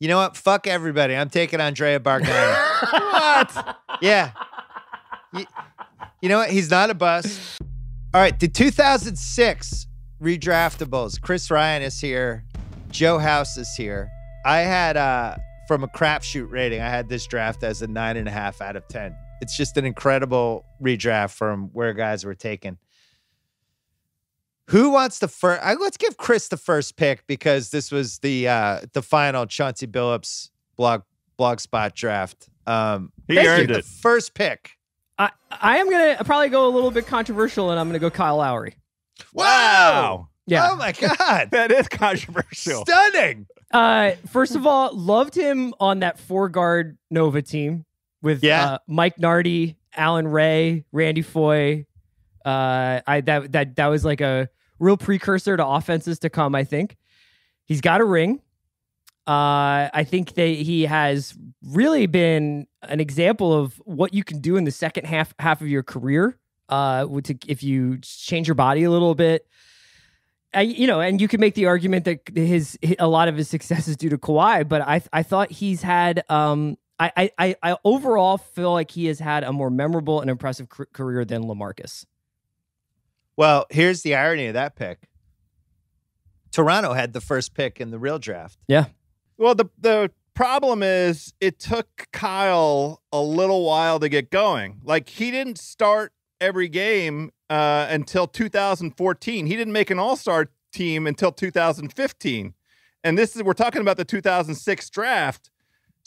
You know what? Fuck everybody. I'm taking Andrea Bargnani. what? Yeah. You, you know what? He's not a bust. All right, the 2006 redraftables. Chris Ryan is here. Joe House is here. I had uh from a crapshoot rating, I had this draft as a nine and a half out of ten. It's just an incredible redraft from where guys were taken. Who wants the first? Let's give Chris the first pick because this was the uh the final Chauncey Billups blog blog spot draft. Um, He thank you. earned The it. first pick. I I am gonna probably go a little bit controversial, and I'm gonna go Kyle Lowry. Wow. Yeah. Oh my God. That is controversial. Stunning. Uh, first of all, loved him on that four guard Nova team with Yeah. uh, Mike Nardi, Allan Ray, Randy Foye. Uh, I that that that was like a real precursor to offenses to come. I think he's got a ring. Uh, I think that he has really been an example of what you can do in the second half half of your career. Uh, to, if you change your body a little bit, I, you know, and you could make the argument that his a lot of his success is due to Kawhi, but I I thought he's had um I I, I overall feel like he has had a more memorable and impressive career than Lamarcus. Well, here's the irony of that pick. Toronto had the first pick in the real draft. Yeah. Well, the the problem is it took Kyle a little while to get going. Like he didn't start every game uh, until 2014. He didn't make an All Star team until 2015, and this is we're talking about the 2006 draft.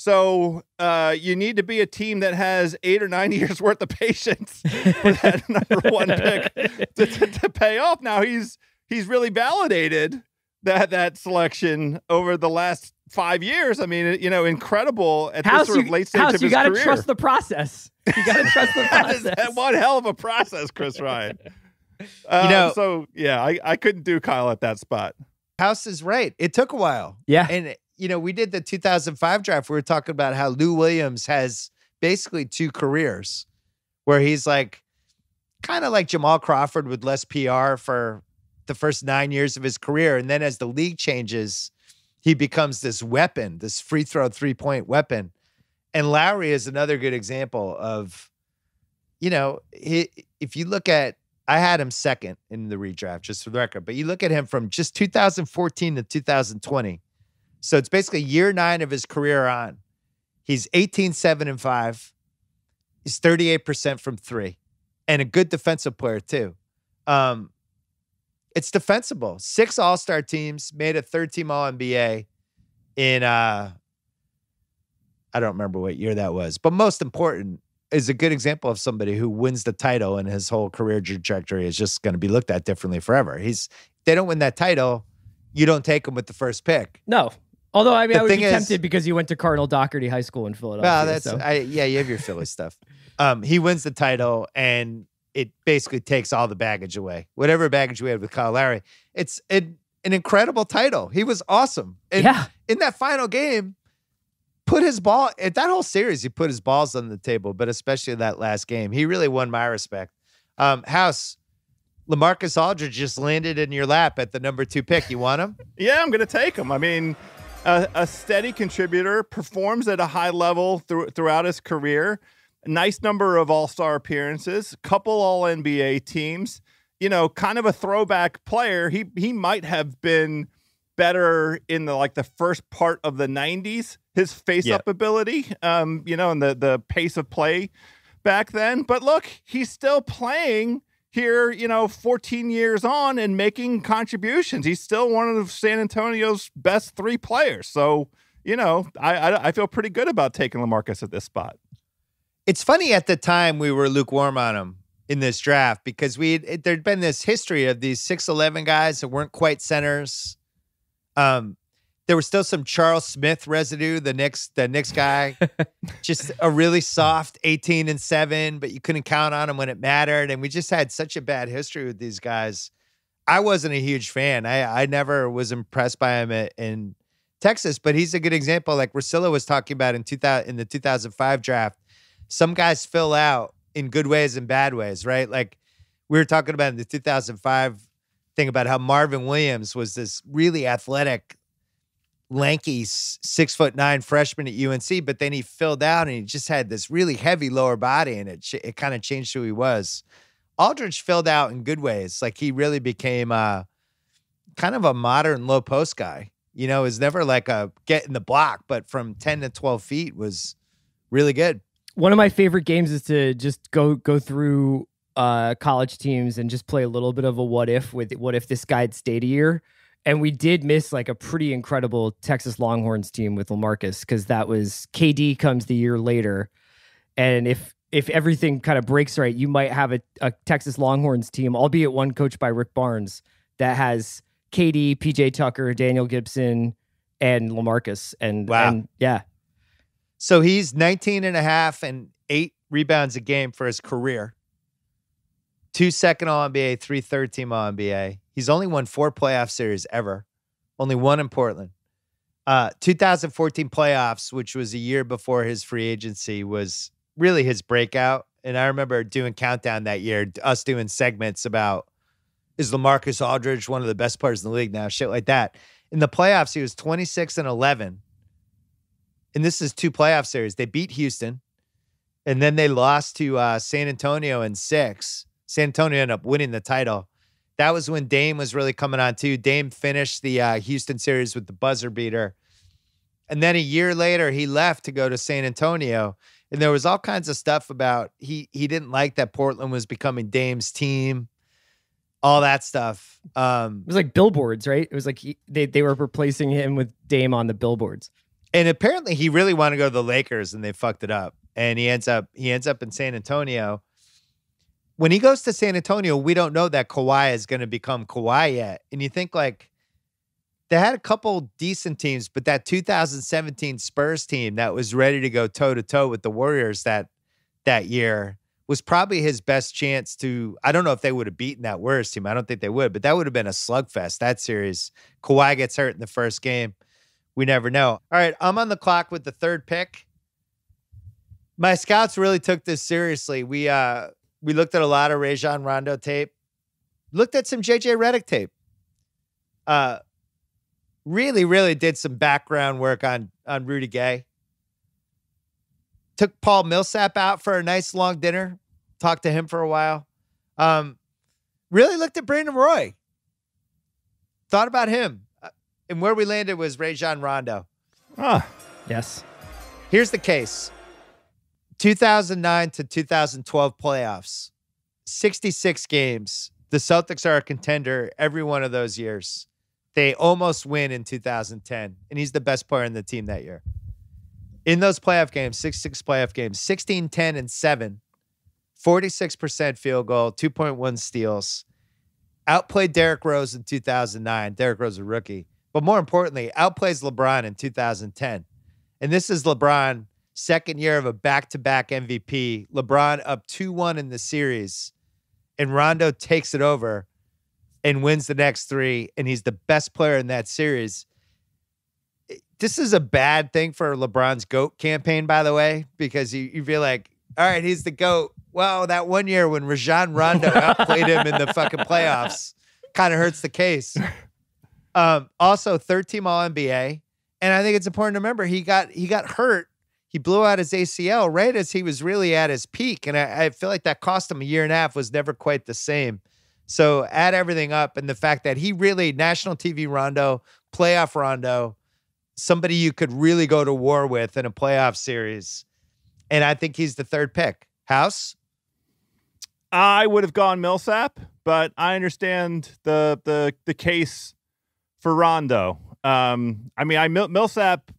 So uh, you need to be a team that has eight or nine years worth of patience for that number one pick to, to, to pay off. Now he's he's really validated that that selection over the last five years. I mean, you know, incredible at House, this sort you, of late stage House, of you got to career. trust the process. You got to trust the That is- process. one hell of a process, Chris Ryan. Um, know- so yeah, I, I couldn't do Kyle at that spot. House is right. It took a while. Yeah. And, you know, we did the 2005 draft. We were talking about how Lou Williams has basically two careers where he's like kind of like Jamal Crawford with less PR for the first nine years of his career. And then as the league changes, he becomes this weapon, this free throw three point weapon. And Lowry is another good example of, you know, he, if you look at, I had him second in the redraft, just for the record, but you look at him from just 2014 to 2020. So it's basically year nine of his career on. He's 18, 7, and 5. He's 38% from three and a good defensive player, too. Um, it's defensible. Six All Star teams made a third team All NBA in uh I don't remember what year that was, but most important is a good example of somebody who wins the title and his whole career trajectory is just going to be looked at differently forever. He's they don't win that title, you don't take him with the first pick. No. Although I mean, The I would thing be is- tempted because you went to Cardinal Dougherty High School in Philadelphia. Well, that's so. I, yeah, you have your Philly stuff. Um, he wins the title, and it basically takes all the baggage away. Whatever baggage we had with Kyle Lowry, it's an, an incredible title. He was awesome. And yeah. in that final game, put his ball at that whole series. He put his balls on the table, but especially that last game, he really won my respect. Um, House, Lamarcus Aldridge just landed in your lap at the number two pick. You want him? Yeah, I'm going to take him. I mean, a, a steady contributor, performs at a high level through, throughout his career. Nice number of All Star appearances, couple All NBA teams. You know, kind of a throwback player. He he might have been better in the like the first part of the 90s. His face up ability, um, you know, and the the pace of play back then. But look, he's still playing here, you know, 14 years on and making contributions. He's still one of San Antonio's best three players. So, you know, I I, I feel pretty good about taking Lamarcus at this spot. It's funny at the time we were lukewarm on him in this draft because we there'd been this history of these 6'11 guys that weren't quite centers. Um, there was still some Charles Smith residue, the Knicks, the Knicks guy, just a really soft 18 and 7, but you couldn't count on him when it mattered. And we just had such a bad history with these guys. I wasn't a huge fan. I I never was impressed by him at, in Texas, but he's a good example. Like Russillo was talking about in 2000 in the 2005 draft some guys fill out in good ways and bad ways, right? Like we were talking about in the 2005 thing about how Marvin Williams was this really athletic lanky six foot nine freshman at UNC, but then he filled out and he just had this really heavy lower body, and it it kind of changed who he was. Aldridge filled out in good ways. Like he really became uh, kind of a modern low post guy. You know, is never like a get in the block, but from ten to twelve feet was really good. One of my favorite games is to just go go through uh, college teams and just play a little bit of a what if with what if this guy had stayed a year. And we did miss like a pretty incredible Texas Longhorns team with Lamarcus because that was KD comes the year later. And if if everything kind of breaks right, you might have a, a Texas Longhorns team, albeit one coached by Rick Barnes, that has KD, PJ Tucker, Daniel Gibson, and Lamarcus. And, Wow. and yeah. So he's 19 and a half and eight rebounds a game for his career. Two second All NBA, three third team All NBA. He's only won four playoff series ever, only one in Portland. Uh, 2014 playoffs, which was a year before his free agency, was really his breakout. And I remember doing countdown that year, us doing segments about is Lamarcus Aldridge one of the best players in the league now, shit like that. In the playoffs, he was 26 and 11 and this is two playoff series. They beat Houston, and then they lost to uh, San Antonio in six. San Antonio ended up winning the title. That was when Dame was really coming on too. Dame finished the uh, Houston series with the buzzer beater, and then a year later he left to go to San Antonio. And there was all kinds of stuff about he he didn't like that Portland was becoming Dame's team, all that stuff. Um, It was like billboards, right? It was like he, they, they were replacing him with Dame on the billboards. and apparently he really wanted to go to the Lakers and they fucked it up. And he ends up he ends up in San Antonio. When he goes to San Antonio, we don't know that Kawhi is going to become Kawhi yet. And you think like they had a couple decent teams, but that 2017 Spurs team that was ready to go toe to toe with the Warriors that that year was probably his best chance to. I don't know if they would have beaten that Warriors team. I don't think they would, but that would have been a slugfest. That series. Kawhi gets hurt in the first game. We never know. All right, I'm on the clock with the third pick. My scouts really took this seriously. We uh we looked at a lot of Rajon Rondo tape, looked at some JJ Redick tape. Uh really, really did some background work on on Rudy Gay. Took Paul Millsap out for a nice long dinner, talked to him for a while. Um, really looked at Brandon Roy. Thought about him. Uh, And where we landed was Rajon Rondo. Ah, Yes. Here's the case 2009 to 2012 playoffs, 66 games. The Celtics are a contender every one of those years. They almost win in 2010, and he's the best player in the team that year. In those playoff games, 66 playoff games, 16, 10, and 7, 46% field goal, 2.1 steals. Outplayed Derrick Rose in 2009. Derrick Rose, a rookie. But more importantly, outplays LeBron in 2010. And this is LeBron, second year of a back to back MVP. LeBron up 2 1 in the series, and Rondo takes it over and wins the next three. And he's the best player in that series. This is a bad thing for LeBron's GOAT campaign, by the way, because you, you feel like, all right, he's the GOAT. Well, that one year when Rajon Rondo outplayed him in the fucking playoffs kind of hurts the case. Um, also, third team All NBA. And I think it's important to remember he got he got hurt. He blew out his ACL right as he was really at his peak. And I, I feel like that cost him a year and a half was never quite the same. So add everything up and the fact that he really national TV Rondo, playoff Rondo, somebody you could really go to war with in a playoff series. And I think he's the third pick. House? I would have gone Millsap, but I understand the the the case for Rondo. Um, I mean, I Millsap,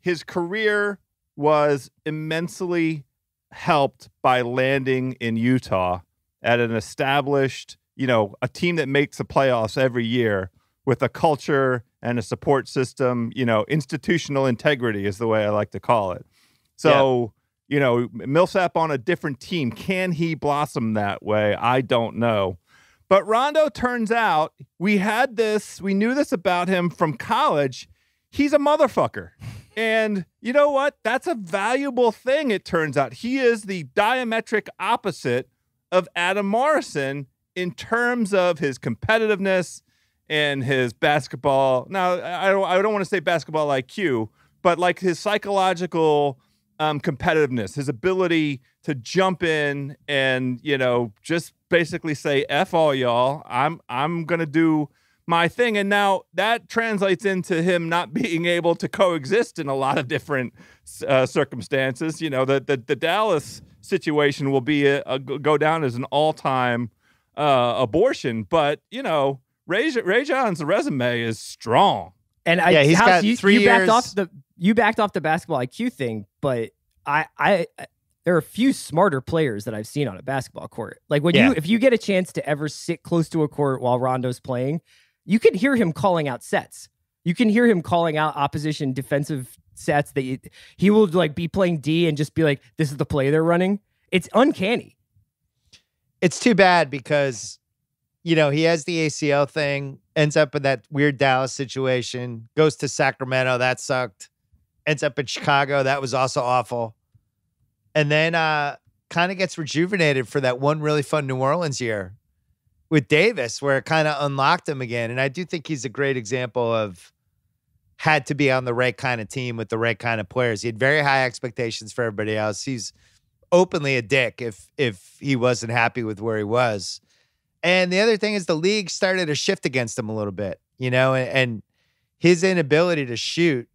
his career was immensely helped by landing in Utah at an established, you know, a team that makes the playoffs every year with a culture and a support system. You know, institutional integrity is the way I like to call it. So you know, Millsap on a different team. Can he blossom that way? I don't know. But Rondo turns out we had this, we knew this about him from college. He's a motherfucker. And you know what? That's a valuable thing, it turns out. He is the diametric opposite of Adam Morrison in terms of his competitiveness and his basketball. Now, I don't, I don't want to say basketball IQ, but like his psychological um, competitiveness, his ability to jump in and you know just basically say "f all y'all." I'm I'm gonna do my thing, and now that translates into him not being able to coexist in a lot of different uh, circumstances. You know, the, the the Dallas situation will be a, a go down as an all time uh, abortion, but you know, Ray Ray John's resume is strong. And I, Yeah, he's House, got you, three you backed off the you backed off the basketball IQ thing, but I I there are a few smarter players that I've seen on a basketball court. Like when Yeah. you if you get a chance to ever sit close to a court while Rondo's playing, you can hear him calling out sets. You can hear him calling out opposition defensive sets that you, he will like be playing D and just be like, "This is the play they're running." It's uncanny. it's too bad because you know he has the ACL thing, ends up in that weird Dallas situation, goes to Sacramento, that sucked, ends up in Chicago, that was also awful, and then uh kind of gets rejuvenated for that one really fun New Orleans year with Davis, where it kind of unlocked him again, and I do think he's a great example of had to be on the right kind of team with the right kind of players. He had very high expectations for everybody else. He's openly a dick if if he wasn't happy with where he was. And the other thing is the league started to shift against him a little bit, you know, and, and his inability to shoot,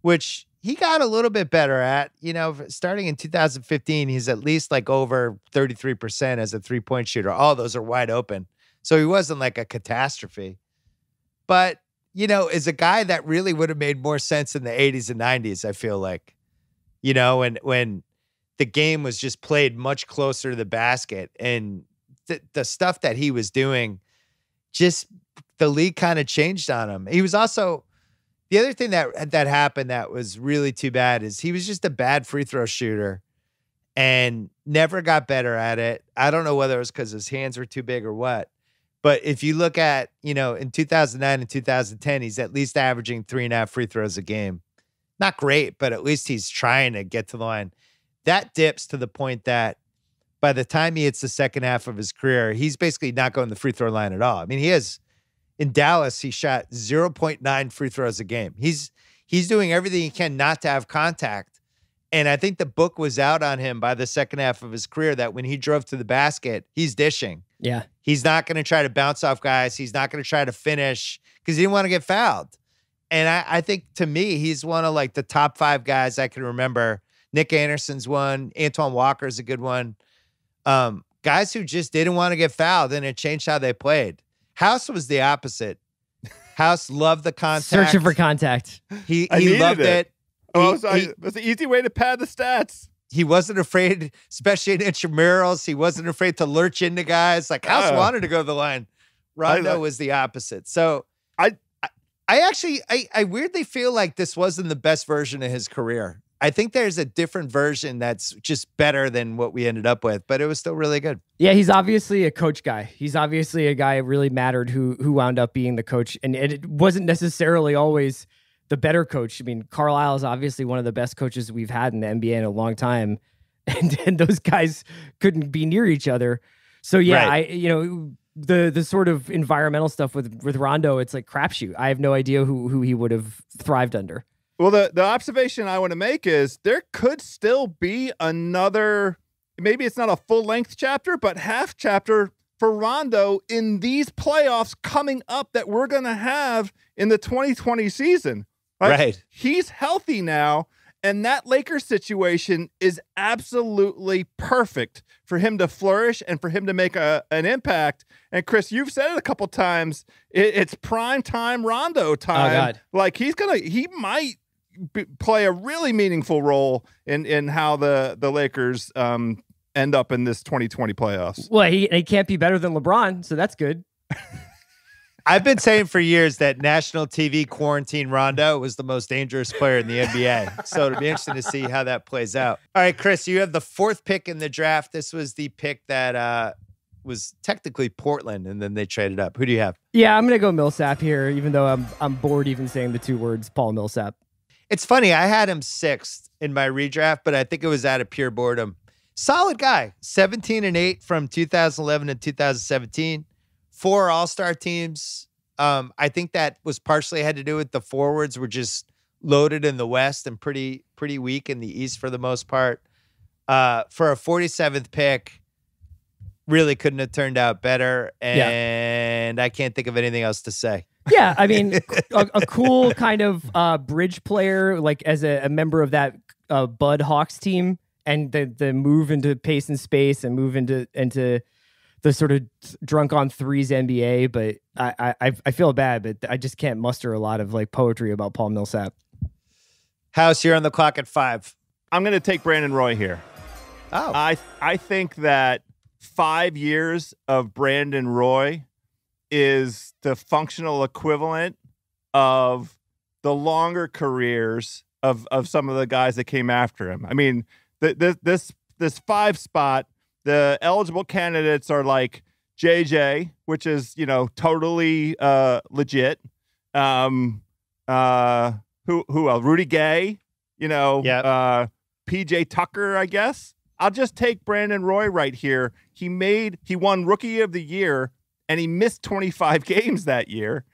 which he got a little bit better at, you know, starting in 2015, he's at least like over 33% as a three-point shooter. All those are wide open. So he wasn't like a catastrophe. But, you know, is a guy that really would have made more sense in the 80s and 90s, I feel like. You know, when when the game was just played much closer to the basket and the, the stuff that he was doing just the league kind of changed on him he was also the other thing that that happened that was really too bad is he was just a bad free throw shooter and never got better at it i don't know whether it was because his hands were too big or what but if you look at you know in 2009 and 2010 he's at least averaging three and a half free throws a game not great but at least he's trying to get to the line that dips to the point that by the time he hits the second half of his career, he's basically not going the free throw line at all. I mean, he has in Dallas, he shot 0.9 free throws a game. He's he's doing everything he can not to have contact. And I think the book was out on him by the second half of his career that when he drove to the basket, he's dishing. Yeah. He's not going to try to bounce off guys. He's not going to try to finish because he didn't want to get fouled. And I, I think to me, he's one of like the top five guys I can remember. Nick Anderson's one. Antoine Walker's a good one. Um, guys who just didn't want to get fouled and it changed how they played. House was the opposite. House loved the contact. Searching for contact. he he needed loved it. it. Oh, He- so he- I, that's an easy way to pad the stats. He wasn't afraid, especially in intramurals. He wasn't afraid to lurch into guys. Like House Uh, wanted to go to the line. Rondo I- was the opposite. So I- I, I actually, I, I weirdly feel like this wasn't the best version of his career. I think there's a different version that's just better than what we ended up with, but it was still really good. Yeah, he's obviously a coach guy. He's obviously a guy it really mattered who who wound up being the coach, and it wasn't necessarily always the better coach. I mean, Carlisle is obviously one of the best coaches we've had in the NBA in a long time, and, and those guys couldn't be near each other. So yeah, Right. I you know the the sort of environmental stuff with with Rondo, it's like crapshoot. I have no idea who who he would have thrived under. Well, the, the observation I want to make is there could still be another, maybe it's not a full length chapter, but half chapter for Rondo in these playoffs coming up that we're going to have in the 2020 season. Right. He's healthy now. And that Lakers situation is absolutely perfect for him to flourish and for him to make a, an impact. And Chris, you've said it a couple times. It, it's prime time Rondo time. God. Like he's gonna, he might b- play a really meaningful role in in how the the Lakers um, end up in this 2020 playoffs. Well, he he can't be better than LeBron, so that's good. I've been saying for years that national TV quarantine Rondo was the most dangerous player in the NBA. So it'll be interesting to see how that plays out. All right, Chris, you have the fourth pick in the draft. This was the pick that uh, was technically Portland, and then they traded up. Who do you have? Yeah, I'm gonna go Millsap here, even though I'm I'm bored even saying the two words Paul Millsap. It's funny. I had him sixth in my redraft, but I think it was out of pure boredom. Solid guy, 17 and 8 from 2011 to 2017. Four All Star teams. Um, I think that was partially had to do with the forwards were just loaded in the West and pretty pretty weak in the East for the most part. Uh, for a 47th pick, really couldn't have turned out better, Yeah. and I can't think of anything else to say. Yeah, I mean, a, a cool kind of uh, bridge player, like as a, a member of that uh, Bud Hawks team, and the the move into pace and space and move into into the sort of drunk on threes NBA. But I I I feel bad, but I just can't muster a lot of like poetry about Paul Millsap. House, you're on the clock at five. I'm going to take Brandon Roy here. Oh, I I think that five years of Brandon Roy is the functional equivalent of the longer careers of of some of the guys that came after him. I mean, th- this this this five spot, the eligible candidates are like JJ, which is you know totally uh, legit. Um, uh, who who else? Rudy Gay, you know, Yep. uh, PJ Tucker, I guess. I'll just take Brandon Roy right here. He made he won rookie of the year and he missed 25 games that year.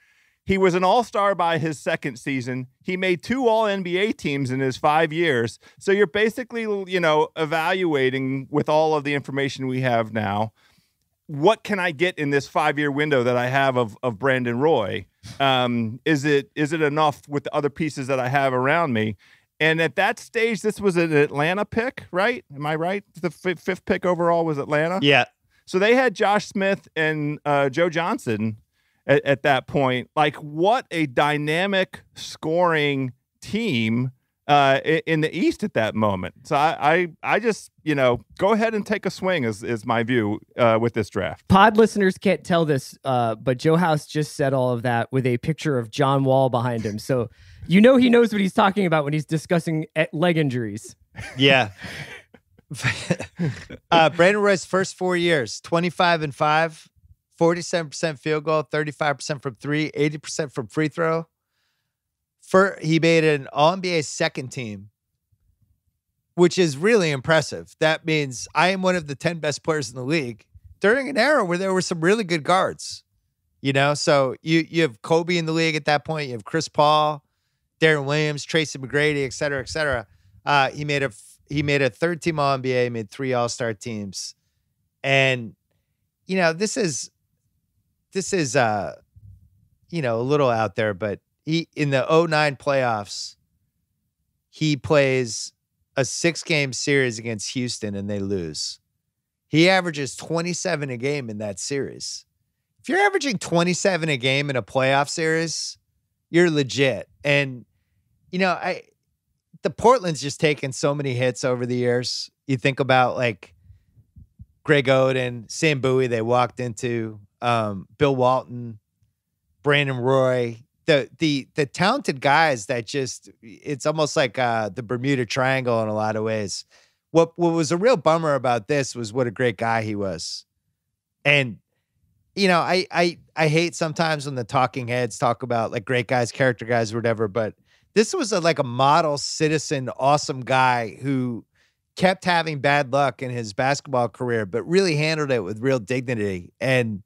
He was an all-star by his second season. He made two all-NBA teams in his 5 years. So you're basically, you know, evaluating with all of the information we have now, what can I get in this 5-year window that I have of of Brandon Roy? Um, is it is it enough with the other pieces that I have around me? And at that stage, this was an Atlanta pick, right? Am I right? The fi fifth pick overall was Atlanta. yeah. So they had Josh Smith and uh, Joe Johnson at, at that point. Like, what a dynamic scoring team uh, in the East at that moment. So I, I, I just, you know, go ahead and take a swing. Is is my view uh, with this draft. Pod listeners can't tell this, uh, but Joe House just said all of that with a picture of John Wall behind him. So you know he knows what he's talking about when he's discussing leg injuries. Yeah. uh, Brandon Roy's first four years 25 and 5, 47% field goal, 35% from three, 80% from free throw. For, he made an All NBA second team, which is really impressive. That means I am one of the 10 best players in the league during an era where there were some really good guards. You know, so you you have Kobe in the league at that point. You have Chris Paul, Deron Williams, Tracy McGrady, et cetera, et cetera. Uh, he made a he made a third team All NBA, made three All Star teams, and you know this is this is uh you know a little out there, but he in the 09 playoffs, he plays a six game series against Houston and they lose. He averages 27 a game in that series. If you're averaging 27 a game in a playoff series, you're legit. And you know, I the Portland's just taken so many hits over the years. You think about like Greg Oden, Sam Bowie, they walked into um, Bill Walton, Brandon Roy, the the the talented guys that just it's almost like uh, the Bermuda Triangle in a lot of ways. What what was a real bummer about this was what a great guy he was, and you know I I I hate sometimes when the talking heads talk about like great guys, character guys, whatever, but this was a, like a model citizen, awesome guy who kept having bad luck in his basketball career, but really handled it with real dignity. And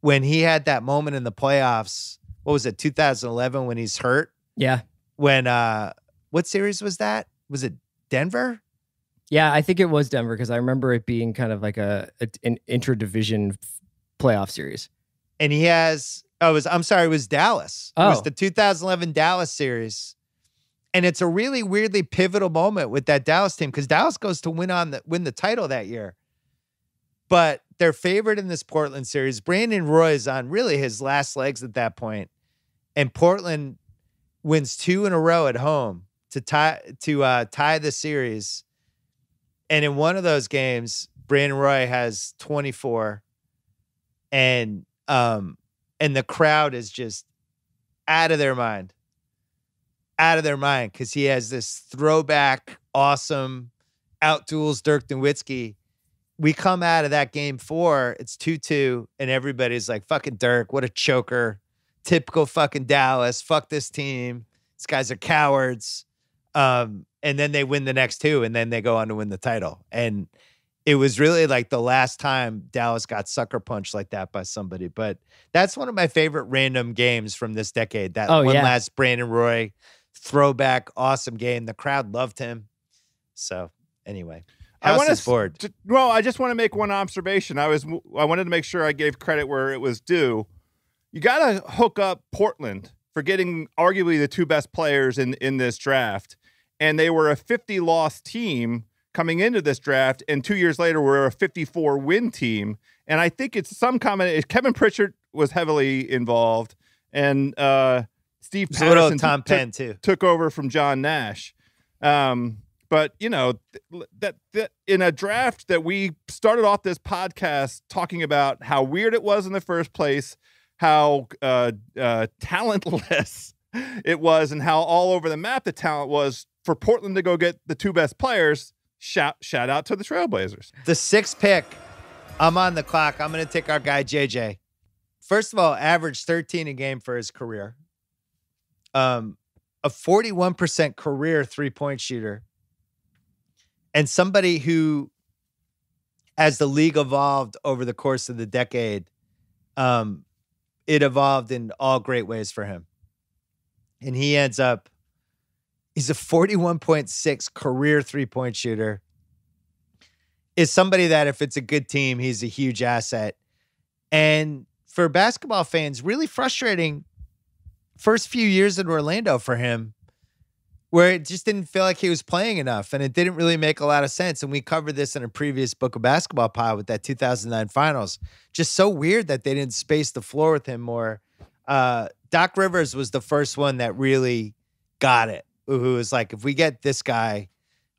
when he had that moment in the playoffs, what was it, 2011, when he's hurt? Yeah. When uh, what series was that? Was it Denver? Yeah, I think it was Denver because I remember it being kind of like a, a an interdivision playoff series. And he has. Oh, it was I'm sorry, it was Dallas. It was Oh. the 2011 Dallas series. And it's a really weirdly pivotal moment with that Dallas team because Dallas goes to win on the win the title that year. But they're favored in this Portland series. Brandon Roy is on really his last legs at that point, and Portland wins two in a row at home to tie to uh, tie the series. And in one of those games, Brandon Roy has 24, and um, and the crowd is just out of their mind, out of their mind because he has this throwback, awesome, out duels Dirk Nowitzki. We come out of that game four, it's 2 2, and everybody's like, fucking Dirk, what a choker. Typical fucking Dallas. Fuck this team. These guys are cowards. Um, and then they win the next two, and then they go on to win the title. And it was really like the last time Dallas got sucker punched like that by somebody. But that's one of my favorite random games from this decade. That Oh, one yeah. last Brandon Roy throwback, awesome game. The crowd loved him. So anyway, I wanna is s- bored. Well, I just want to make one observation. I was I wanted to make sure I gave credit where it was due. You got to hook up Portland for getting arguably the two best players in in this draft, and they were a 50 loss team coming into this draft, and two years later we're a 54 win team. And I think it's some common. Kevin Pritchard was heavily involved, and uh, Steve There's a little Patterson Tom took- Penn too. took over from John Nash. Um, but you know that, that in a draft that we started off this podcast talking about how weird it was in the first place, how uh, uh, talentless it was, and how all over the map the talent was for Portland to go get the two best players. Shout shout out to the Trailblazers. The sixth pick, I'm on the clock. I'm going to take our guy JJ. First of all, averaged 13 a game for his career. Um, a 41% career three point shooter, and somebody who, as the league evolved over the course of the decade, um, it evolved in all great ways for him. And he ends up, he's a 41.6 career three point shooter is somebody that if it's a good team, he's a huge asset. And for basketball fans, really frustrating first few years in Orlando for him, where it just didn't feel like he was playing enough and it didn't really make a lot of sense. And we covered this in a previous book of basketball pod with that 2009 finals. Just so weird that they didn't space the floor with him more. Uh, Doc Rivers was the first one that really got it, who was like, if we get this guy,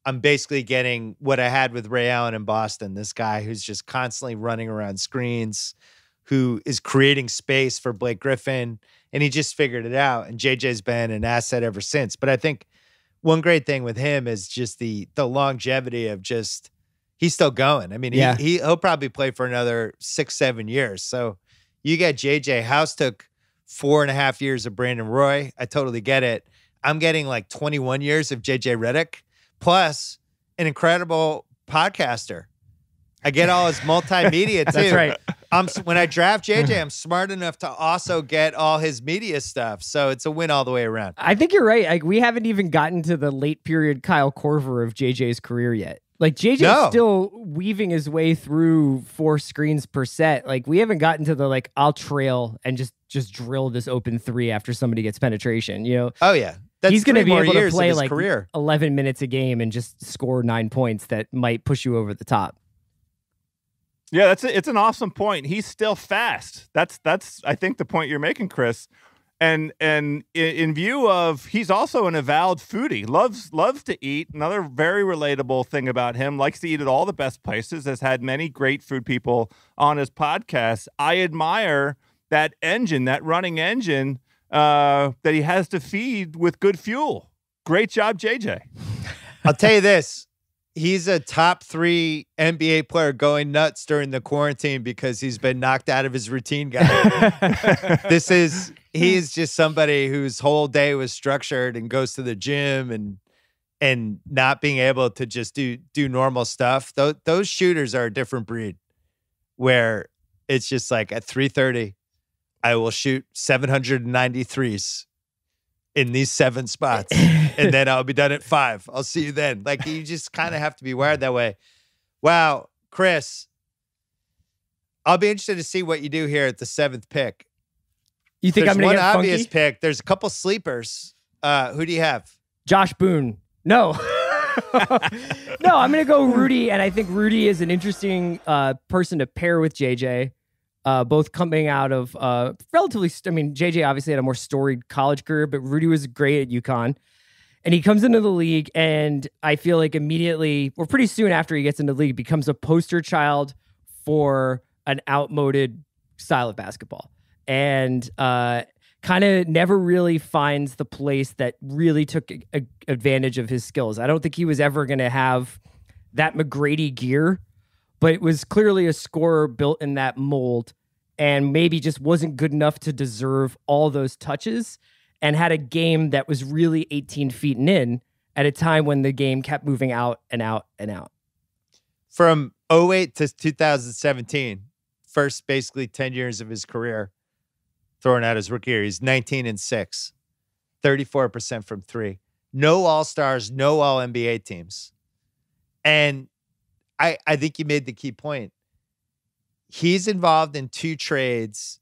I'm basically getting what I had with Ray Allen in Boston. This guy who's just constantly running around screens, who is creating space for Blake Griffin, and he just figured it out. And JJ's been an asset ever since. But I think one great thing with him is just the the longevity of just he's still going. I mean, Yeah. he, he he'll probably play for another six seven years. So you get JJ House took four and a half years of Brandon Roy. I totally get it. I'm getting like 21 years of JJ Redick plus an incredible podcaster. I get all his multimedia too. That's right. I'm when I draft JJ, I'm smart enough to also get all his media stuff. So it's a win all the way around. I think you're right. Like we haven't even gotten to the late period Kyle Korver of JJ's career yet. Like JJ's No. still weaving his way through four screens per set. Like we haven't gotten to the like I'll trail and just just drill this open three after somebody gets penetration. You know, Oh yeah, that's He's gonna be able to play, like, career. 11 minutes a game and just score nine points that might push you over the top. Yeah, that's a, it's an awesome point. He's still fast. That's that's I think the point you're making, Chris. And and in, in view of he's also an avowed foodie. Loves loves to eat. Another very relatable thing about him. Likes to eat at all the best places. Has had many great food people on his podcast. I admire that engine, that running engine uh, that he has to feed with good fuel. Great job, JJ. I'll tell you this. He's a top three NBA player going nuts during the quarantine because he's been knocked out of his routine, guy. this is he's just somebody whose whole day was structured and goes to the gym and and not being able to just do do normal stuff. Those those shooters are a different breed where it's just like at 3:30 I will shoot 793s in these seven spots and then I'll be done at 5. I'll see you then. Like you just kind of have to be wired that way. Wow, Chris. I'll be interested to see what you do here at the 7th pick. You think There's I'm going one to get obvious funky? pick. There's a couple sleepers. Uh, who do you have? Josh Boone. No. no, I'm going to go Rudy. And I think Rudy is an interesting uh, person to pair with JJ. Uh, both coming out of uh, relatively, st- I mean, JJ obviously had a more storied college career, but Rudy was great at UConn. And he comes into the league, and I feel like immediately, or pretty soon after he gets into the league, becomes a poster child for an outmoded style of basketball. And uh, kind of never really finds the place that really took a, a- advantage of his skills. I don't think he was ever going to have that McGrady gear, but it was clearly a scorer built in that mold and maybe just wasn't good enough to deserve all those touches and had a game that was really 18 feet and in at a time when the game kept moving out and out and out. From 08 to 2017, first basically 10 years of his career, throwing out his rookie year. He's 19 and 6, 34% from three. No all stars, no all NBA teams. And I, I think you made the key point. He's involved in two trades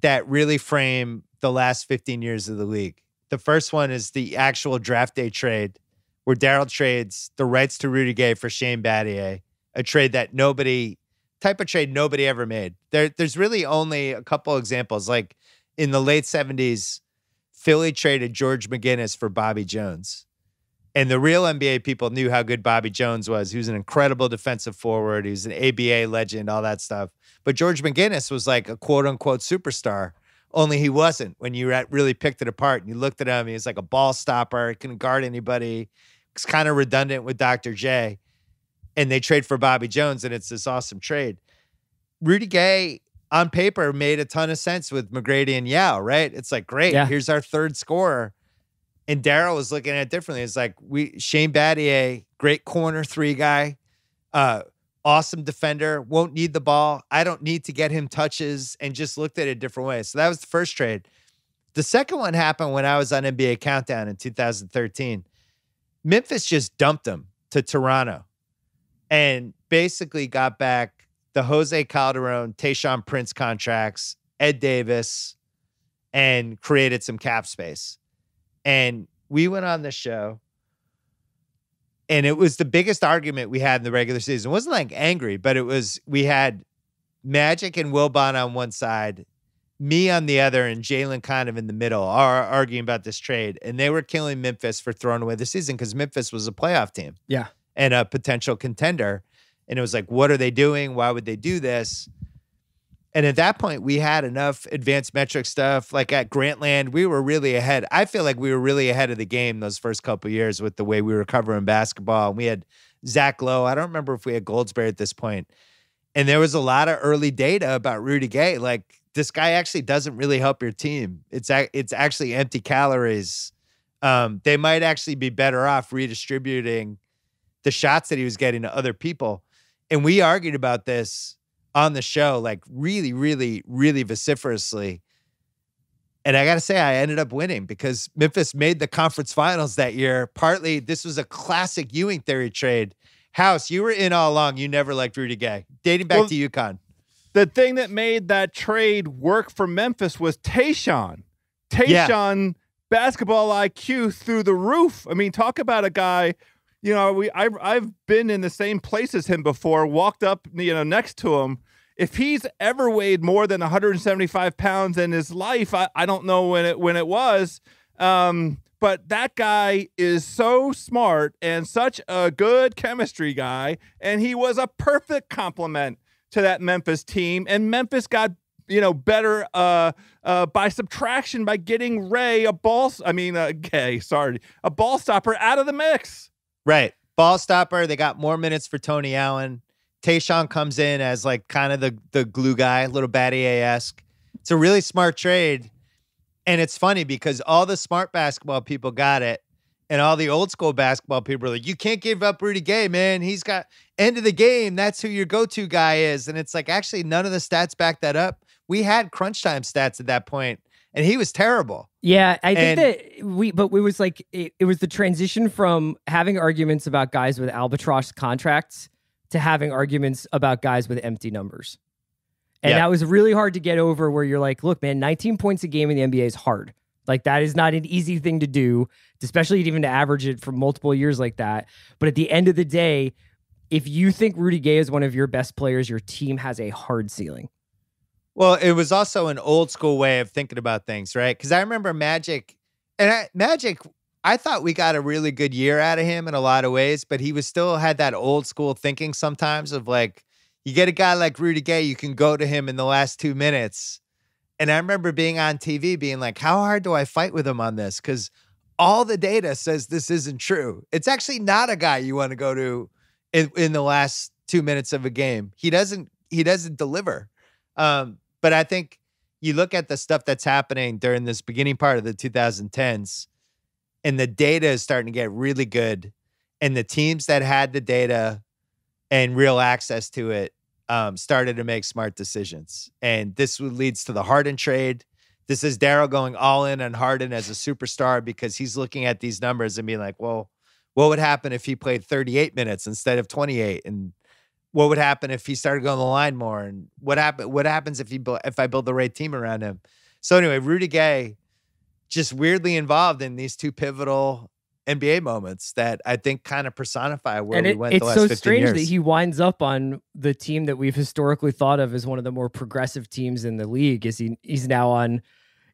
that really frame the last 15 years of the league. The first one is the actual draft day trade where Daryl trades the rights to Rudy Gay for Shane Battier, a trade that nobody type of trade nobody ever made. There, there's really only a couple examples. Like in the late 70s, Philly traded George McGinnis for Bobby Jones. And the real NBA people knew how good Bobby Jones was. He was an incredible defensive forward. He was an ABA legend, all that stuff. But George McGinnis was like a quote unquote superstar. Only he wasn't when you really picked it apart and you looked at him. He was like a ball stopper, couldn't guard anybody. It's kind of redundant with Dr. J. And they trade for Bobby Jones, and it's this awesome trade. Rudy Gay on paper made a ton of sense with McGrady and Yao, right? It's like, great, Yeah. here's our third scorer. And Daryl was looking at it differently. It's like we Shane Battier, great corner three guy, uh, awesome defender, won't need the ball. I don't need to get him touches, and just looked at it a different way. So that was the first trade. The second one happened when I was on NBA Countdown in 2013. Memphis just dumped him to Toronto and basically got back the Jose Calderon, Tayshaun Prince contracts, Ed Davis, and created some cap space. And we went on the show, and it was the biggest argument we had in the regular season. It wasn't like angry, but it was we had Magic and Wilbon on one side, me on the other, and Jalen kind of in the middle, are arguing about this trade. And they were killing Memphis for throwing away the season because Memphis was a playoff team Yeah. and a potential contender. And it was like, what are they doing? Why would they do this? And at that point, we had enough advanced metric stuff. Like at Grantland, we were really ahead. I feel like we were really ahead of the game those first couple years with the way we were covering basketball. And we had Zach Lowe. I don't remember if we had Goldsberry at this point. And there was a lot of early data about Rudy Gay. Like this guy actually doesn't really help your team. It's a- it's actually empty calories. Um, they might actually be better off redistributing the shots that he was getting to other people. And we argued about this on the show, like really, really, really vociferously. And I got to say, I ended up winning because Memphis made the conference finals that year. Partly, this was a classic Ewing theory trade. House, you were in all along. You never liked Rudy Gay, dating back Well, to UConn. the thing that made that trade work for Memphis was Tayshaun. Yeah. Basketball IQ through the roof. I mean, talk about a guy. You know, we I've I've been in the same place as him before. Walked up, you know, next to him. If he's ever weighed more than 175 pounds in his life, I, I don't know when it when it was. Um, but that guy is so smart and such a good chemistry guy, and he was a perfect complement to that Memphis team, and Memphis got you know better uh, uh, by subtraction by getting Ray a ball. I mean, uh, Gay, sorry, a ball stopper out of the mix. Right. Ball stopper. They got more minutes for Tony Allen. Tayshaun comes in as like kind of the the glue guy, a little Battier esque. It's a really smart trade. And it's funny because all the smart basketball people got it. And all the old school basketball people are like, you can't give up Rudy Gay, man. He's got end of the game. That's who your go-to guy is. And it's like, actually, none of the stats back that up. We had crunch time stats at that point, and he was terrible. Yeah, I think And- that we, but it was like it, it was the transition from having arguments about guys with albatross contracts to having arguments about guys with empty numbers. And Yeah. that was really hard to get over where you're like, look, man, 19 points a game in the NBA is hard. Like that is not an easy thing to do, especially even to average it for multiple years like that. But at the end of the day, if you think Rudy Gay is one of your best players, your team has a hard ceiling. Well, it was also an old school way of thinking about things, right? Because I remember Magic, and I, Magic, I thought we got a really good year out of him in a lot of ways, but he was still had that old school thinking sometimes of like, you get a guy like Rudy Gay, you can go to him in the last two minutes. And I remember being on TV being like, how hard do I fight with him on this? Because all the data says this isn't true. It's actually not a guy you want to go to in, in the last two minutes of a game. He doesn't, he doesn't deliver. Um, but I think you look at the stuff that's happening during this beginning part of the 2010s, and the data is starting to get really good. And the teams that had the data and real access to it, um, started to make smart decisions. And this leads to the Harden trade. This is Daryl going all in on Harden as a superstar because he's looking at these numbers and being like, well, what would happen if he played 38 minutes instead of 28? And what would happen if he started going the line more? And what happen what happens if he if I build the right team around him? So anyway, Rudy Gay just weirdly involved in these two pivotal NBA moments that I think kind of personify where and we it, went it's the last so 15 strange years. that he winds up on the team that we've historically thought of as one of the more progressive teams in the league. Is he? He's now on.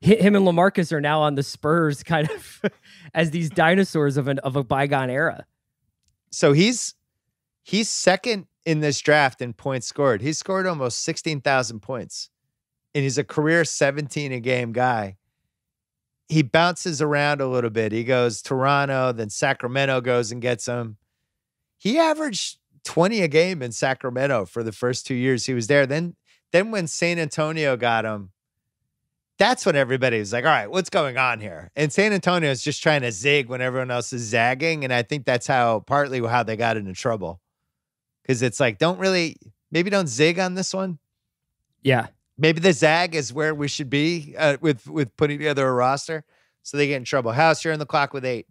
Him and LaMarcus are now on the Spurs, kind of as these dinosaurs of an of a bygone era. so he's he's second in this draft in points scored. He's scored almost 16,000 points. And he's a career 17 a game guy. He bounces around a little bit. He goes Toronto, then Sacramento goes and gets him. He averaged 20 a game in Sacramento for the first 2 years he was there. Then then when San Antonio got him, that's when everybody was like, all right, what's going on here? And San Antonio is just trying to zig when everyone else is zagging. And I think that's how partly how they got into trouble. Cause it's like, don't really, maybe don't zig on this one. Yeah, Maybe the zag is where we should be uh, with with putting together a roster. So they get in trouble. House, you're in the clock with eight.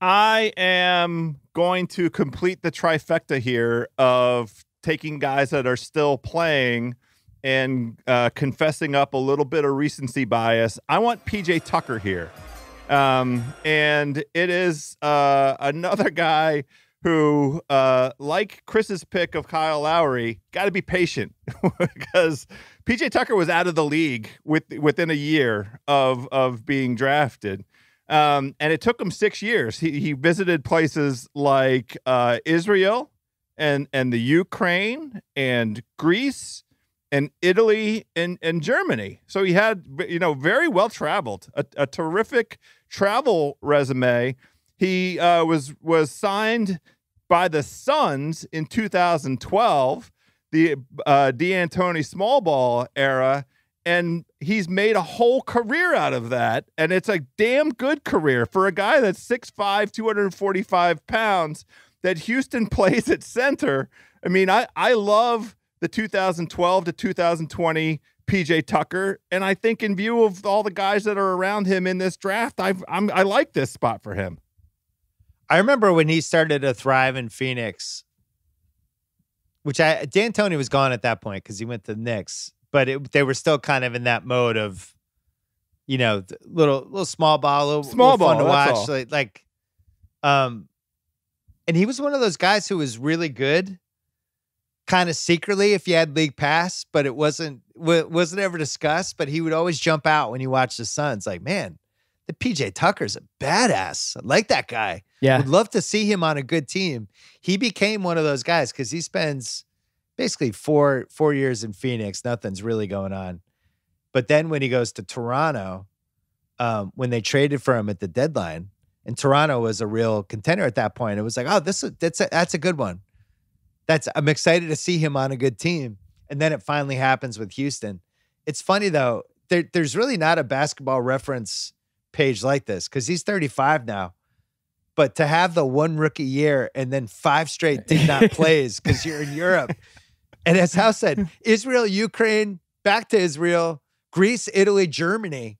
I am going to complete the trifecta here of taking guys that are still playing and uh, confessing up a little bit of recency bias. I want PJ Tucker here. Um, and it is uh, another guy who, uh, like Chris's pick of Kyle Lowry, got to be patient because PJ Tucker was out of the league with, within a year of, of being drafted. Um, and it took him six years. He, he visited places like uh, Israel and, and the Ukraine and Greece and Italy and, and Germany. So he had, you know, very well traveled, a, a terrific travel resume. He uh, was was signed by the Suns in 2012, the uh, D'Antoni small ball era, and he's made a whole career out of that. And it's a damn good career for a guy that's 6'5, 245 pounds that Houston plays at center. I mean, I, I love the 2012 to 2020 PJ Tucker. And I think in view of all the guys that are around him in this draft, I've, I'm, I like this spot for him. I remember when he started to thrive in Phoenix, which I D'Antoni was gone at that point because he went to the Knicks, but it, they were still kind of in that mode of, you know, little little small ball, little, Small little fun ball, to watch, like, like, um, and he was one of those guys who was really good, kind of secretly if you had league pass, but it wasn't wa- wasn't ever discussed. But he would always jump out when you watch the Suns, like, man, the PJ Tucker's a badass. I like that guy. yeah. Would love to see him on a good team. He became one of those guys because he spends basically four four years in Phoenix. Nothing's really going on. But then when he goes to Toronto, um, when they traded for him at the deadline, and Toronto was a real contender at that point, it was like, oh, this is that's a, that's a good one. That's I'm excited to see him on a good team. And then it finally happens with Houston. It's funny though. There, there's really not a basketball reference page like this because he's 35 now. But to have the one rookie year and then five straight did not plays because you're in Europe. And as House said, Israel, Ukraine, back to Israel, Greece, Italy, Germany.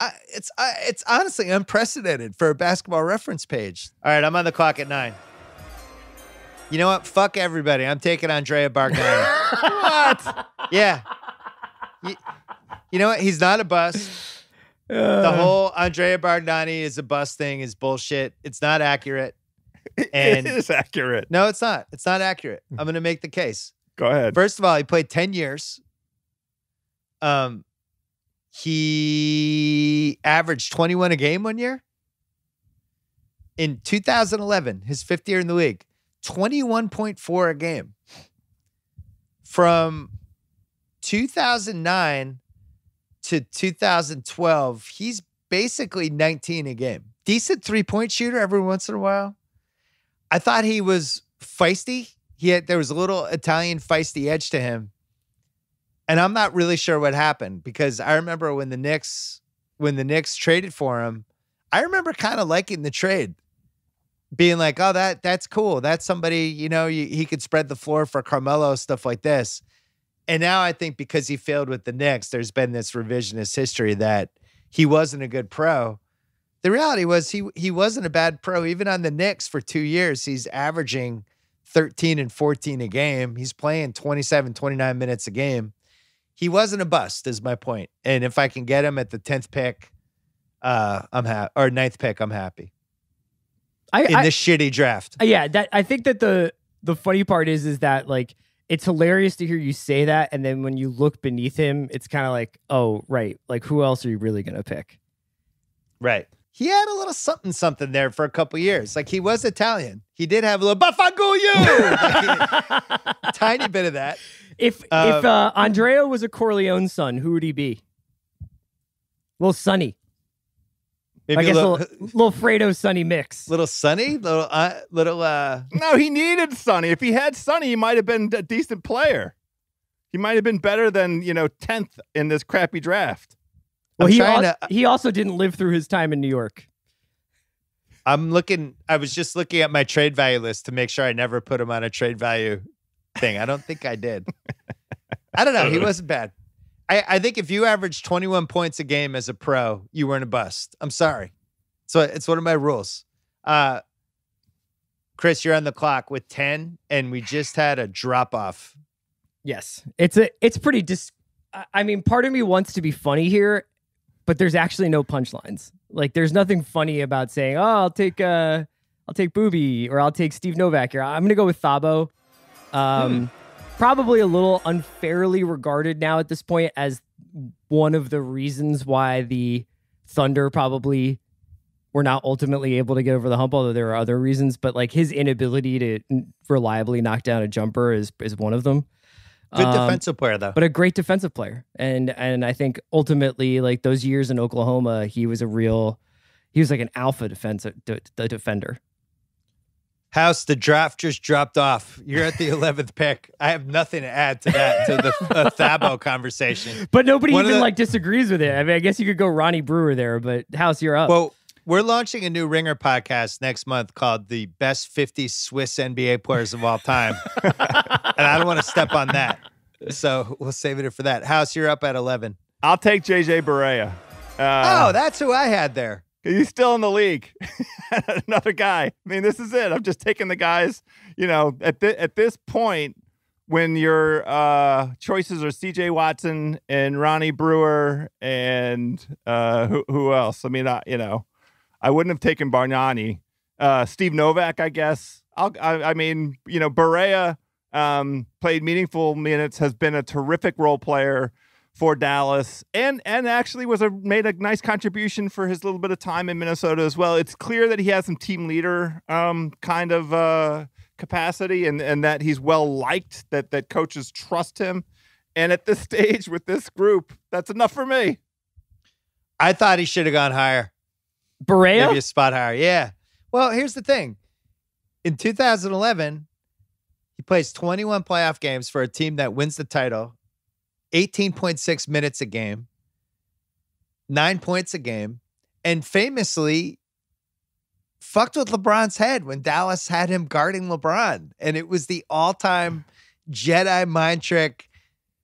I, it's I, it's honestly unprecedented for a basketball reference page. All right, I'm on the clock at nine. You know what? Fuck everybody. I'm taking Andrea Bargnani. What? yeah. You, you know what? He's not a bust. The Uh, whole Andrea Bargnani is a bust thing is bullshit. It's not accurate. And- it is accurate. No, it's not. It's not accurate. I'm going to make the case. Go ahead. First of all, he played 10 years. Um he averaged 21 a game one year. In 2011, his fifth year in the league, 21.4 a game. From 2009 to 2012, he's basically 19 a game. Decent three point shooter every once in a while. I thought he was feisty. He had there was a little Italian feisty edge to him. And I'm not really sure what happened because I remember when the Knicks when the Knicks traded for him, I remember kind of liking the trade. being like, oh, that that's cool. That's somebody, you know, you, he could spread the floor for Carmelo, stuff like this. And now I think because he failed with the Knicks, there's been this revisionist history that he wasn't a good pro. The reality was he he wasn't a bad pro. Even on the Knicks for two years, he's averaging 13 and 14 a game. He's playing 27, 29 minutes a game. He wasn't a bust, is my point. And if I can get him at the 10th pick, uh, I'm happy or ninth pick, I'm happy. I, In I- this shitty draft. yeah, that I think that the the funny part is is that like it's hilarious to hear you say that, and then when you look beneath him, it's kind of like, oh, right, like who else are you really gonna pick? Right. He had a little something something there for a couple years. Like he was Italian. He did have a little Bafaguyu, like, tiny bit of that. If Uh, if uh, Andrea was a Corleone son, who would he be? Little Sonny. Maybe I guess a a little, little, little Fredo Sonny mix. little sunny, little uh, little uh No, he needed Sunny. If he had Sunny, he might have been a decent player. He might have been better than you know tenth in this crappy draft. Well, I'm he trying al- to- he also didn't live through his time in New York. I'm looking I was just looking at my trade value list to make sure I never put him on a trade value thing. I don't think I did. I don't know. He wasn't bad. I, I think if you average 21 points a game as a pro, you weren't a bust. I'm sorry. So it's one of my rules. Uh Chris, you're on the clock with 10, and we just had a drop off. Yes, it's a it's pretty dis. I- mean, part of me wants to be funny here, but there's actually no punchlines. Like, there's nothing funny about saying, "Oh, I'll take uh, I'll take Booby" or "I'll take Steve Novak." Here, I'm gonna go with Thabo. Um, probably a little unfairly regarded now at this point as one of the reasons why the Thunder probably were not ultimately able to get over the hump. Although there are other reasons, but like his inability to reliably knock down a jumper is is one of them. Good Um, defensive player, though. but a great defensive player. And and I think ultimately, like those years in Oklahoma, he was a real, he was like an alpha defensive d- d- defender. House, the draft just dropped off. You're at the 11th pick. I have nothing to add to that, to the uh, Thabo conversation. But nobody One even the- like disagrees with it. I mean, I guess you could go Ronnie Brewer there, but House, you're up. Well, we're launching a new Ringer podcast next month called The Best 50 Swiss NBA Players of All Time. and I don't want to step on that. So we'll save it for that. House, you're up at 11. I'll take JJ Barea. Uh, oh, that's who I had there. He's still in the league. Another guy. I mean, this is it. I'm just taking the guys. You know, at thi- at this point, when your uh, choices are C.J. Watson and Ronnie Brewer and uh, who who else? I mean, I, you know, I wouldn't have taken Bargnani. Uh, Steve Novak, I guess. I'll, I, I mean, you know, Barea um, played meaningful minutes, has been a terrific role player for Dallas, and and actually was a made a nice contribution for his little bit of time in Minnesota as well. It's clear that he has some team leader um, kind of uh, capacity, and and that he's well liked. That that coaches trust him, and at this stage with this group, that's enough for me. I thought he should have gone higher. Barea, Maybe a spot higher. Yeah. Well, here's the thing. In 2011, he plays 21 playoff games for a team that wins the title, 18.6 minutes a game, nine points a game, and famously fucked with LeBron's head when Dallas had him guarding LeBron. And it was the all time Jedi mind trick.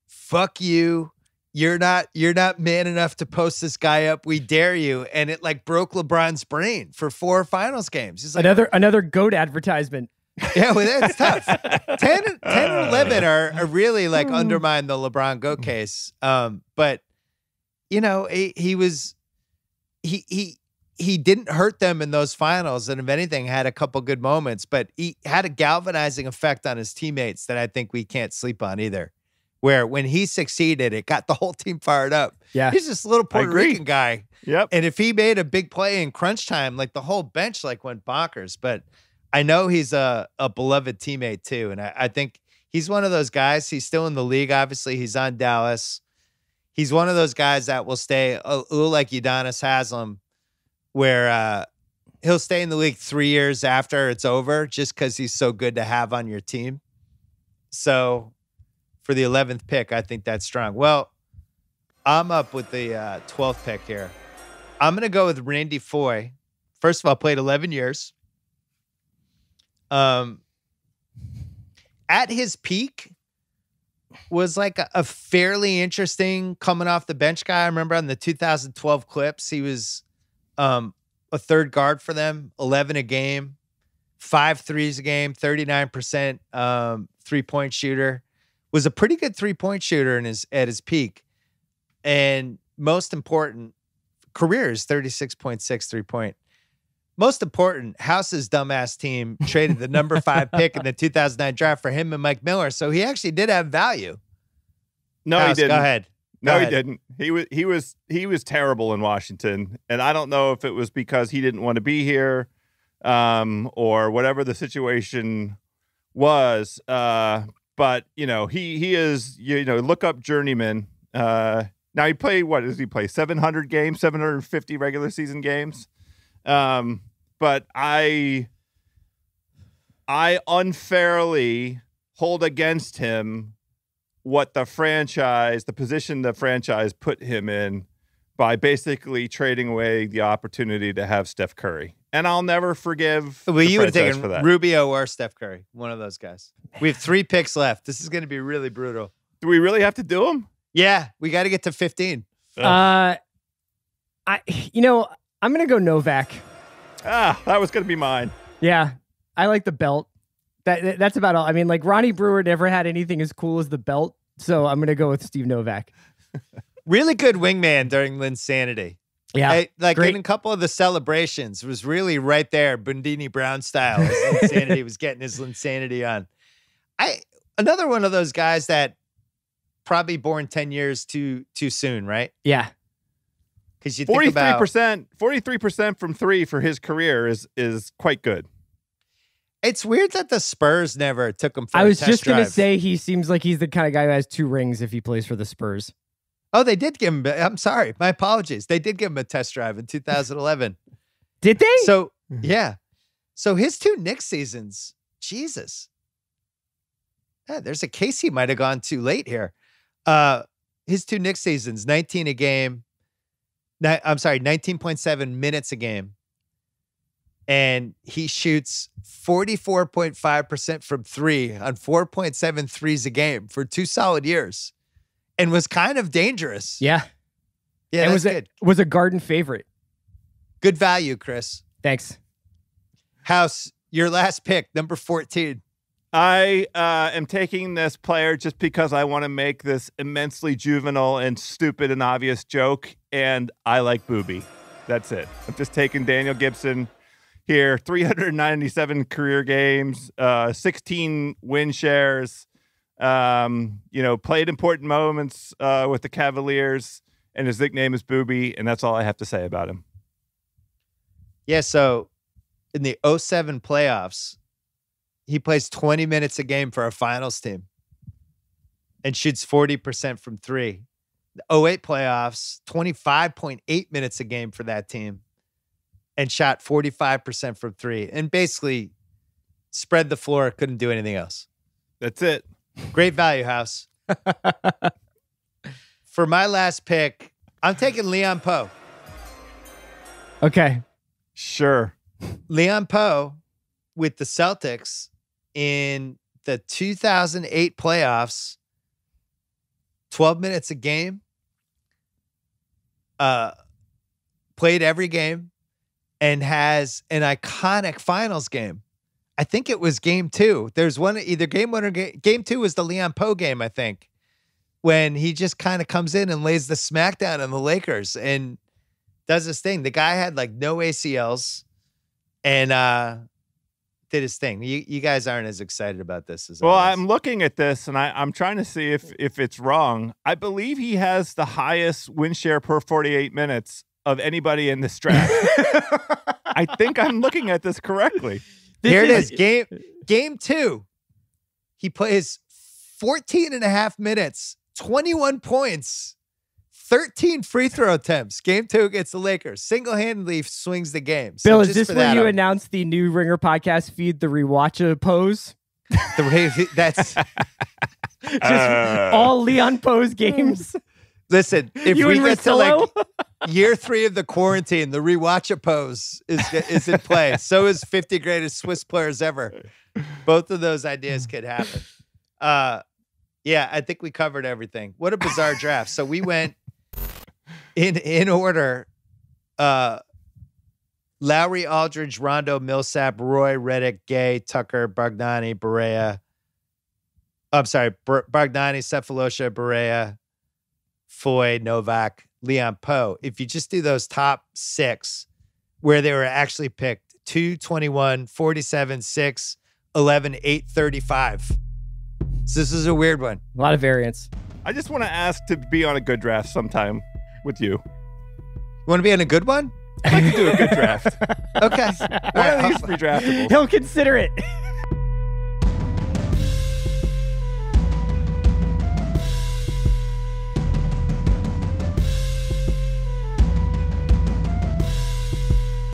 Fuck you. You're not you're not man enough to post this guy up. We dare you. And it like broke LeBron's brain for four finals games. He's like, another another goat advertisement. yeah, well, that's tough. 10, 10 and 11 are, are really like undermine the LeBron go case. Um, but, you know, he, he was, he, he, he didn't hurt them in those finals. And if anything, had a couple good moments, but he had a galvanizing effect on his teammates that I think we can't sleep on either. Where when he succeeded, it got the whole team fired up. Yeah, He's this little Puerto. Rican guy. Yep. And if he made a big play in crunch time, like the whole bench like went bonkers. But I know he's a, a beloved teammate too. And I, I think he's one of those guys. He's still in the league. Obviously, he's on Dallas. He's one of those guys that will stay a little like Udonis Haslem, where uh, he'll stay in the league three years after it's over just because he's so good to have on your team. So for the 11th pick, I think that's strong. Well, I'm up with the uh, 12th pick here. I'm going to go with Randy Foye. First of all, played 11 years. Um, at his peak was like a, fairly interesting coming off the bench guy. I remember on the 2012 clips, he was um, a third guard for them, 11 a game, five threes a game, 39% um, three point shooter. Was a pretty good three point shooter in his at his peak. And most important, career is 36.6 three point. Most important, House's dumbass team traded the number five pick in the 2009 draft for him and Mike Miller. So he actually did have value. No, House, he didn't. Go ahead. No, Go he didn't. He was he was he was terrible in Washington, and I don't know if it was because he didn't want to be here, um, or whatever the situation was. Uh, but you know, he he is you know look up journeyman. Uh, now he played what does he play? Seven hundred games, seven hundred fifty regular season games. Um, but I I unfairly hold against him what the franchise, the position the franchise put him in by basically trading away the opportunity to have Steph Curry. And I'll never forgive Well, the you would have taken for that. Rubio or Steph Curry, one of those guys. We have three picks left. This is going to be really brutal. Do we really have to do them? Yeah, we got to get to 15. Uh, I you know I'm gonna go Novak. Ah, that was going to be mine. Yeah, I like the belt. That that- that's about all. I mean, like Ronnie Brewer never had anything as cool as the belt, so I'm gonna go with Steve Novak. Really good wingman during Linsanity. Yeah, I, like great. in a couple of the celebrations was really right there, Bundini Brown style. as Insanity was getting his Insanity on. I another one of those guys that probably born 10 years too too soon, right? yeah. Because you forty three percent, forty-three percent from three for his career is is quite good. it's weird that the Spurs never took him for I a was test just gonna say he seems like he's the kind of guy who has two rings if he plays for the Spurs. Oh, they did give him. I'm sorry. My apologies. They did give him a test drive in 2011. Did they? so Mhm. yeah. So his two Knicks seasons, Jesus. Yeah, there's a case he might have gone too late here. Uh his two Knicks seasons, 19 a game. I'm sorry, 19.7 minutes a game. And he shoots 44.5% from three on 4.7 threes a game for two solid years and was kind of dangerous. yeah, Yeah, that's was a, was a garden favorite. Good value, Chris. Thanks. House, your last pick, number 14. I uh, am taking this player just because I want to make this immensely juvenile and stupid and obvious joke, and I like Booby. That's it. I'm just taking Daniel Gibson here. 397 career games, uh, 16 win shares. Um, you know, played important moments uh, with the Cavaliers, and his nickname is Booby, and that's all I have to say about him. Yeah, so in the 07 playoffs, he plays 20 minutes a game for our finals team and shoots 40% from three. The 08 playoffs, 25.8 minutes a game for that team and shot 45% from three and basically spread the floor, couldn't do anything else. That's it. Great value, House. For my last pick, I'm taking Leon Powe. Okay. Sure. Leon Powe with the Celtics in the 2008 playoffs, 12 minutes a game, uh, played every game, and has an iconic finals game. I think it was game two. There's one, either game one or game, game two was the Leon Powe game, I think, when he just kind of comes in and lays the smackdown on the Lakers and does this thing. The guy had like no ACLs and uh did his thing. You you guys aren't as excited about this as I Well. I'm looking at this and I, I'm trying to see if if it's wrong. I believe he has the highest win share per 48 minutes of anybody in this draft. I think I'm looking at this correctly. This Here it is- is. Game game two. He plays 14 and a half minutes, 21 points, 13 free throw attempts. Game two against the Lakers. Single-handedly swings the game. So Bill, is this for where you I'm- announced the new Ringer podcast feed, the rewatch Rewatcha pose? the way that's Just Uh. all Leon Powe's games. Listen, if you we and get to like year three of the quarantine, the rewatch it pose is is in play. So is 50 greatest Swiss players ever. Both of those ideas could happen. Uh, yeah, I think we covered everything. What a bizarre draft. So we went in in order. Uh, Lowry, Aldridge, Rondo, Millsap, Roy, Redick, Gay, Tucker, Bargnani, Barea. I'm sorry, Bar- Bargnani, Sefolosha, Barea, Foye, Novak, Leon Powe. If you just do those top six where they were actually picked 2, 21, 47, 6, 11, 8, 35. So this is a weird one. a lot of variance. I just want to ask to be on a good draft sometime with you. You want to be in a good one? I can do a good draft. Okay. One of these pre-draftables. He'll consider it.